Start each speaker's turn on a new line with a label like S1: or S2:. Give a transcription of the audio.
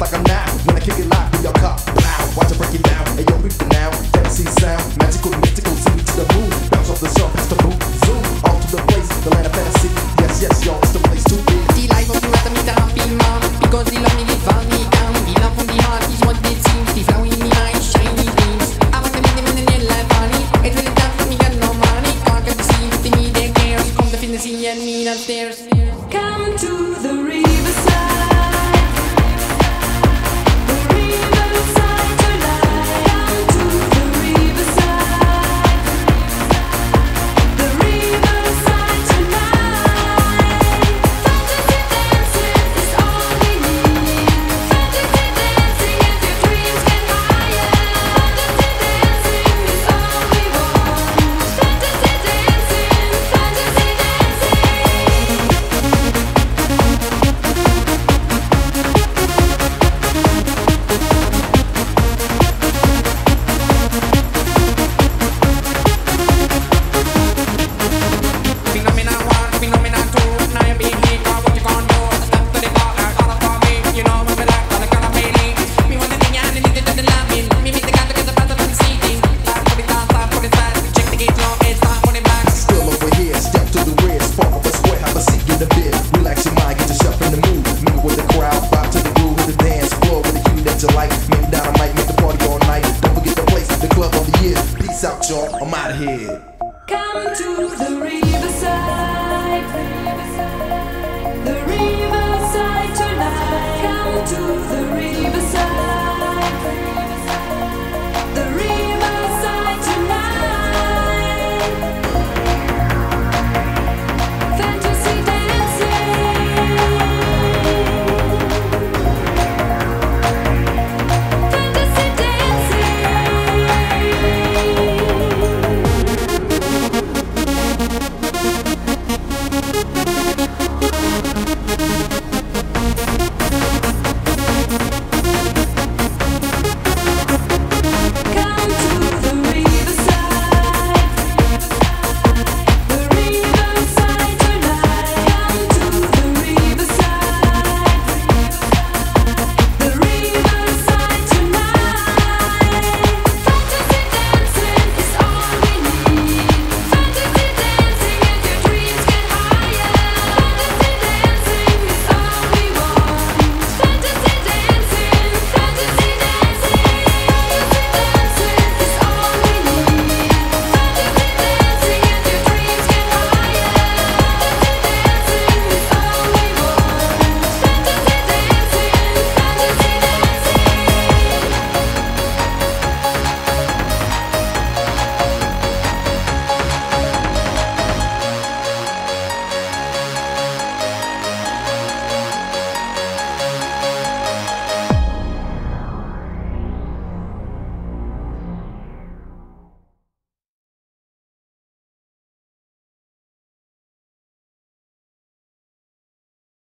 S1: like I'm. When I kick it live through your cup, pow. Watch it break it down. Hey, yo, creep the now. Fancy sound, magical, mystical. see me to the moon. Bounce off the sun. It's the boot, zoom. Off to the place, the land of fantasy. Yes, yes, yo, it's the place to be.
S2: Die Leid und die Matte mit der Happy Mom. Because die Lonely live on me down. Die Lamp und die Haare, die Schmutz, die Teams. Die Flow in die Mind, shiny beams. Aber der Minde, wenn ihr live It's It will dance for me, got no money. Can't get the scene, the need, the cares. Come to finish in your need upstairs. Come to
S1: flathead.
S2: Come to the riverside. The riverside tonight. Come to the.